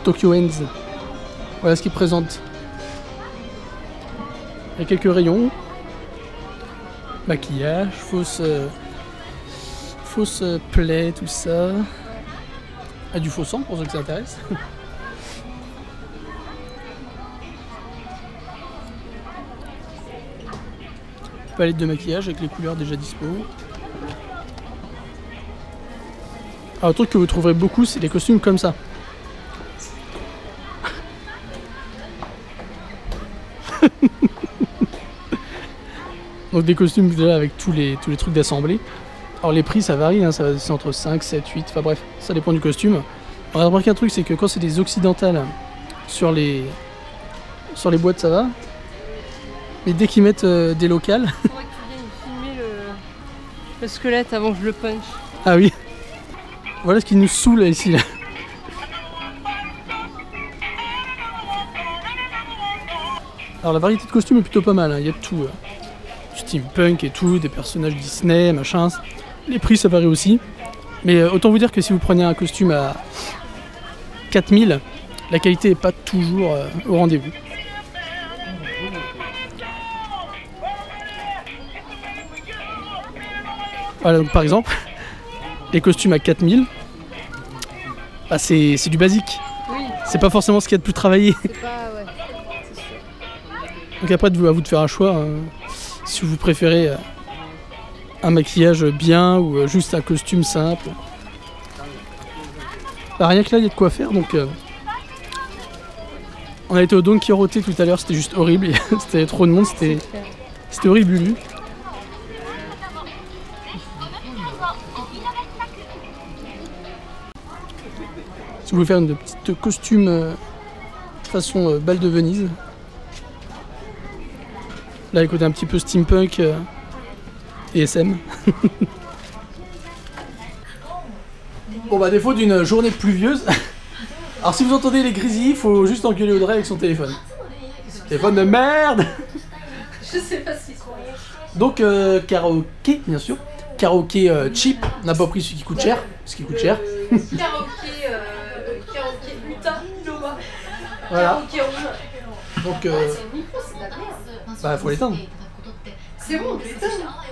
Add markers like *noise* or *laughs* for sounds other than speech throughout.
Tokyo Ends. Voilà ce qu'ils présentent. Il y a quelques rayons. Maquillage, fausse, euh, fausse euh, plaie, tout ça. Ah, du faux sang pour ceux que ça. *laughs* Palette de maquillage avec les couleurs déjà dispo. Alors, un truc que vous trouverez beaucoup, c'est des costumes comme ça. Donc des costumes déjà avec tous les, tous les trucs d'assemblée. Alors les prix ça varie, hein, ça c'est entre 5, 7, 8, enfin bref, ça dépend du costume. On a remarqué un truc, c'est que quand c'est des occidentales sur les, sur les boîtes ça va. Mais dès qu'ils mettent euh, des locales, *laughs* Faudrait que tu viennes filmer le, le squelette avant que je le punch. ah oui, voilà ce qui nous saoule ici. Là. Alors la variété de costumes est plutôt pas mal, hein, il y a de tout. euh. Steampunk et tout, des personnages Disney, machin. Les prix ça varie aussi. Mais euh, autant vous dire que si vous prenez un costume à 4000, la qualité n'est pas toujours euh, au rendez-vous. Voilà, donc par exemple, *laughs* les costumes à 4000, bah, c'est c'est du basique. Oui, C'est pas forcément ce qu'il y a de plus travaillé. pas. Ouais. Donc après, à vous de faire un choix. hein. Si vous préférez euh, un maquillage bien ou euh, juste un costume simple. Bah, rien que là, il y a de quoi faire. Donc, euh, on a été au Don Quixote tout à l'heure, c'était juste horrible. *laughs* c'était trop de monde, c'était c'était horrible. Lulu. Si vous voulez faire une petite costume euh, façon euh, balle de Venise. Là, le côté un petit peu steampunk euh, et SM. *laughs* bon, bah, défaut d'une journée pluvieuse. *laughs* Alors, si vous entendez les grésilles, il faut juste engueuler Audrey avec son téléphone. Téléphone de merde *laughs* Je sais pas sont. Donc, euh, karaoké, bien sûr. Karaoké euh, cheap, on n'a pas pris ce qui coûte cher. Ce qui coûte cher. Euh, karaoké, euh, karaoké. Voilà. Karaoké rouge. Donc, euh, C'est le micro, c'est de la merde. Bah, faut l'éteindre. C'est bon, putain.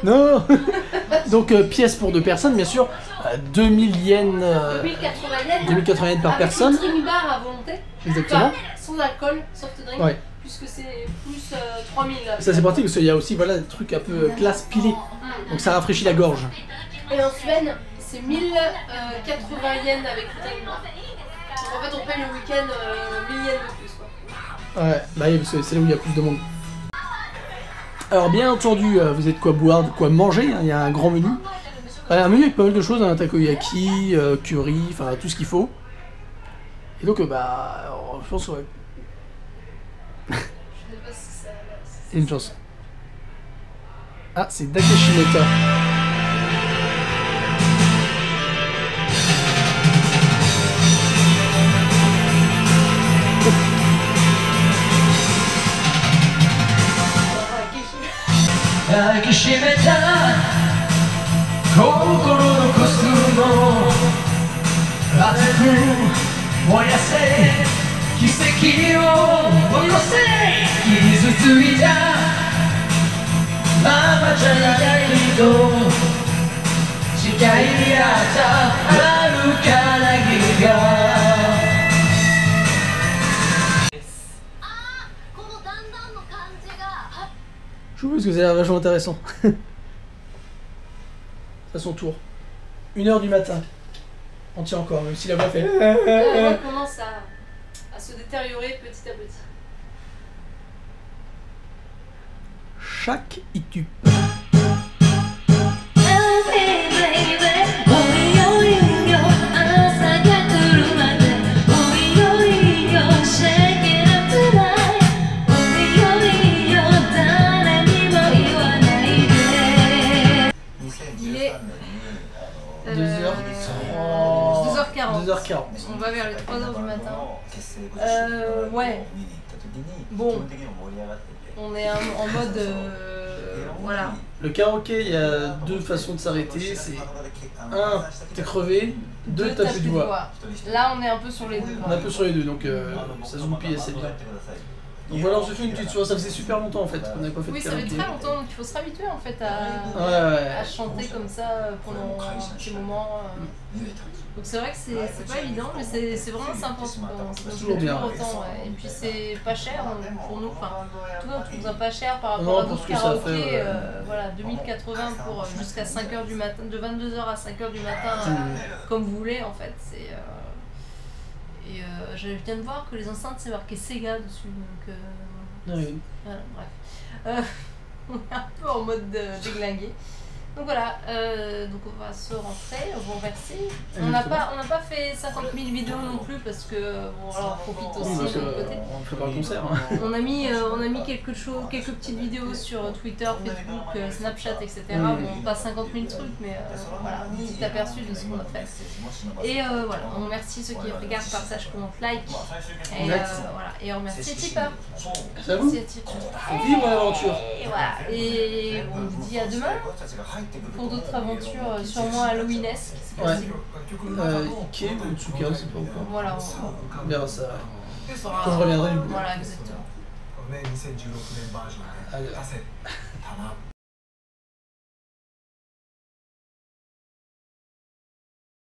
Non *laughs* Donc, euh, pièce pour deux personnes, bien sûr. Euh, 2000 yens. euh, 2080 yens. 2080 yens par Avec personne. une drink bar à volonté. Exactement. Enfin, sans alcool, soft drink. Ouais. Puisque c'est plus euh, 3000. Ça, c'est pratique parce qu'il y a aussi voilà, des trucs un peu glace pilée. Mm. Donc, ça rafraîchit la gorge. Et en Suède, c'est 1080 yens avec le drink bar. Donc en fait, on paye le week-end euh, 1000 yens de plus. Quoi. Ouais, bah oui, parce que c'est là où il y a plus de monde. Alors bien entendu, euh, vous êtes quoi boire, de quoi manger, hein, il y a un grand menu. Un menu avec pas mal de choses, hein, takoyaki, euh, curry, enfin tout ce qu'il faut. Et donc euh, bah, je pense ouais, une chance. Ah, c'est Dakeshimeta. 抱きしめた。心のコスモ熱く燃やせ。奇跡を起こせ。傷ついた。ままじゃないと誓い合った。Je vous parce que ça a l'air vachement intéressant. *laughs* à son tour. Une heure du matin. On tient encore, même si la voix fait. Elle commence à, à se détériorer petit à petit. Chaque itu. 2h40. 2h40. On va vers les 3h du matin. Euh, ouais. Bon. On est en, mode. euh, voilà. Le karaoké, il y a deux façons de s'arrêter. C'est un, t'es crevé. Deux, t'as plus de voix. Là, on est un peu sur les deux. On est un peu sur les deux, donc euh, ça se goupille assez bien. Donc voilà, on se fait une petite soirée. Ça faisait super longtemps en fait qu'on n'avait pas fait de Oui, ça fait karaoké. très longtemps, donc il faut se réhabituer en fait à, Ouais, ouais. à chanter comme ça pendant ces moments. euh. Donc c'est vrai que c'est c'est pas évident, mais c'est c'est vraiment sympa. quoi. Ça nous toujours bien. autant, ouais. Et puis c'est pas cher euh, pour nous, enfin, tout le monde trouve ça pas cher par Non, rapport à pour d'autres ce que ça karaokés. fait, ouais. euh, voilà, 2080 pour euh, jusqu'à 5h du matin, de 22h à 5h du matin, euh, Mm. comme vous voulez en fait. C'est. euh, Et euh, je viens de voir que les enceintes c'est marqué Sega dessus, donc. euh, Ah oui. voilà, bref. Euh, *laughs* on est un peu en mode de- déglingué. Donc voilà, euh, donc on va se rentrer, on vous remercie. On n'a pas, on n'a pas fait 50 000 vidéos non plus parce que bon alors on profite aussi de l'autre côté. euh, on fait pas le concert. hein. On a mis, euh, on a mis quelque chose, quelques petites vidéos sur Twitter, Facebook, euh, Snapchat, etc. Bon, pas 50 000 trucs, mais euh, voilà, un petit aperçu de ce qu'on a fait. Et euh, voilà, on remercie ceux qui regardent, partagent, commentent, like. Et, euh, voilà. et on remercie Tipper. C'est à vous Merci à Tipper. Faut vivre l'aventure. Et voilà, et on vous dit à demain pour d'autres aventures euh, sûrement halloweenesques. si Ouais. possible. Euh, Ike ou Tsuka, on sait pas encore. Voilà, on, On verra ça. on fera- Quand je reviendrai, du coup. Voilà, exactement. このね2016年バージョンであれ出せたな